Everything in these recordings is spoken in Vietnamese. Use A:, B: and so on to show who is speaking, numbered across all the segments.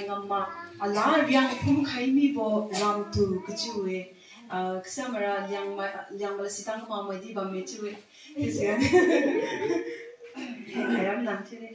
A: ngắm ngamma ala riang phum khai mi bo ram tu kchuwe ksamara liang ma liang bala sitang ma ma di ba me chuwe kisian ayam nam chire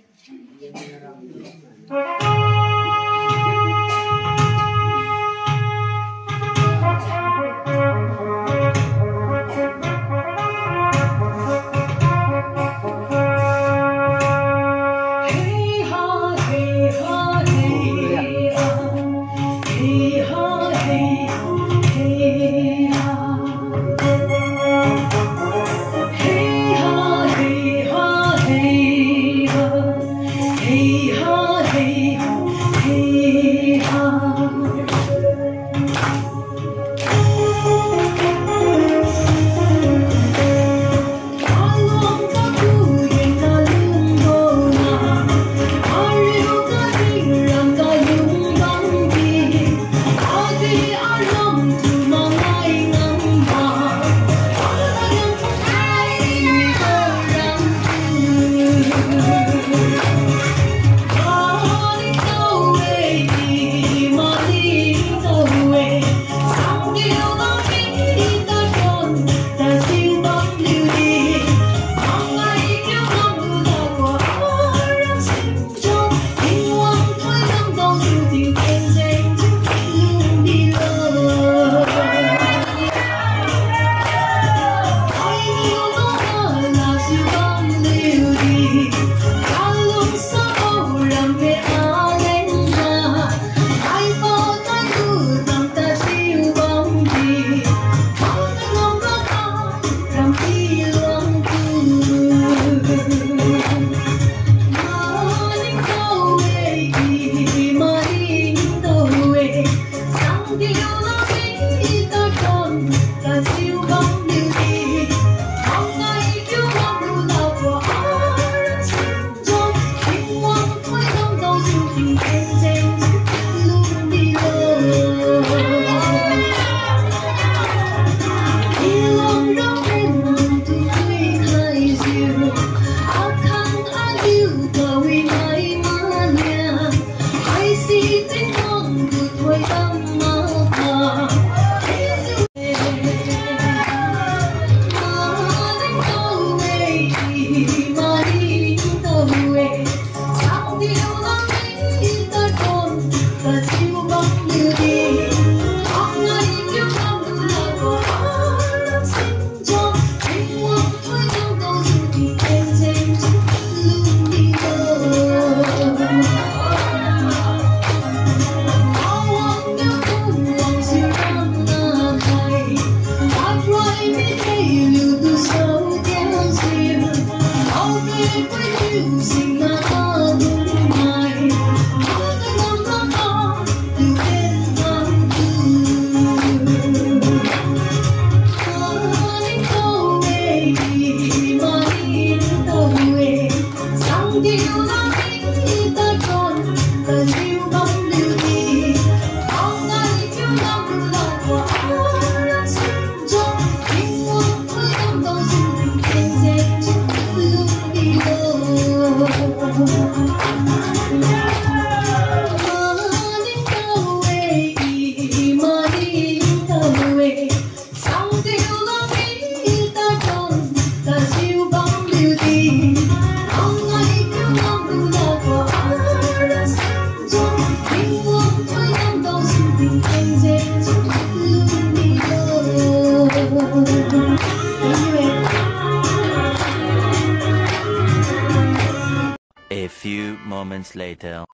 B: 在悄降 later.